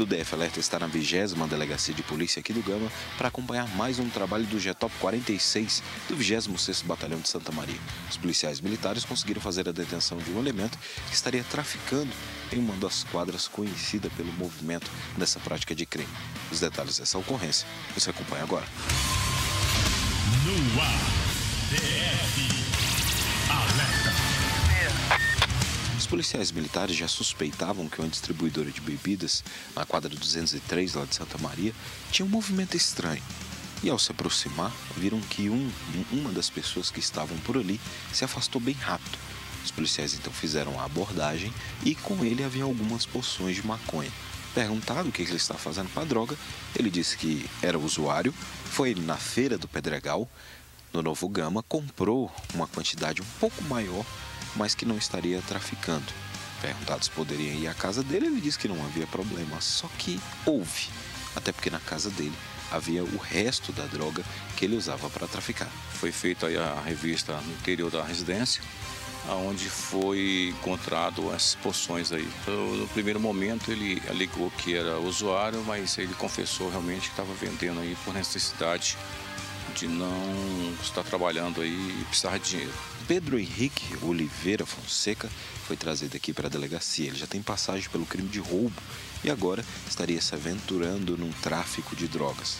do DF Alerta está na 20 Delegacia de Polícia aqui do Gama para acompanhar mais um trabalho do GETOP 46 do 26º Batalhão de Santa Maria. Os policiais militares conseguiram fazer a detenção de um elemento que estaria traficando em uma das quadras conhecida pelo movimento dessa prática de crime. Os detalhes dessa ocorrência você acompanha agora. No ar, DF policiais militares já suspeitavam que uma distribuidora de bebidas na quadra 203 lá de Santa Maria tinha um movimento estranho. E ao se aproximar, viram que um, uma das pessoas que estavam por ali se afastou bem rápido. Os policiais então fizeram a abordagem e com ele havia algumas poções de maconha. Perguntado o que ele estava fazendo com a droga, ele disse que era usuário, foi na feira do Pedregal, no Novo Gama, comprou uma quantidade um pouco maior mas que não estaria traficando. Perguntado se poderia ir à casa dele, ele disse que não havia problema, só que houve, até porque na casa dele havia o resto da droga que ele usava para traficar. Foi feita a revista no interior da residência, aonde foi encontrado essas poções aí. Então, no primeiro momento ele alegou que era usuário, mas ele confessou realmente que estava vendendo aí por necessidade de não estar trabalhando aí e precisar de dinheiro. Pedro Henrique Oliveira Fonseca foi trazido aqui para a delegacia. Ele já tem passagem pelo crime de roubo e agora estaria se aventurando num tráfico de drogas.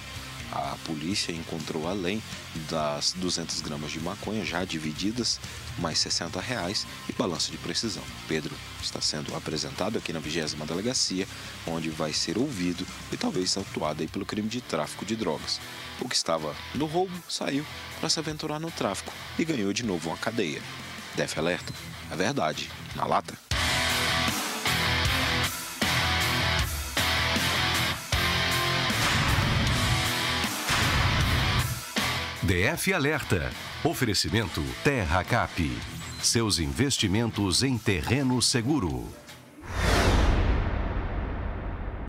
A polícia encontrou além das 200 gramas de maconha já divididas, mais 60 reais e balança de precisão. Pedro está sendo apresentado aqui na 20 delegacia, onde vai ser ouvido e talvez autuado pelo crime de tráfico de drogas. O que estava no roubo saiu para se aventurar no tráfico e ganhou de novo uma cadeia. Def alerta, é verdade, na lata. DF Alerta. Oferecimento Terra Cap. Seus investimentos em terreno seguro.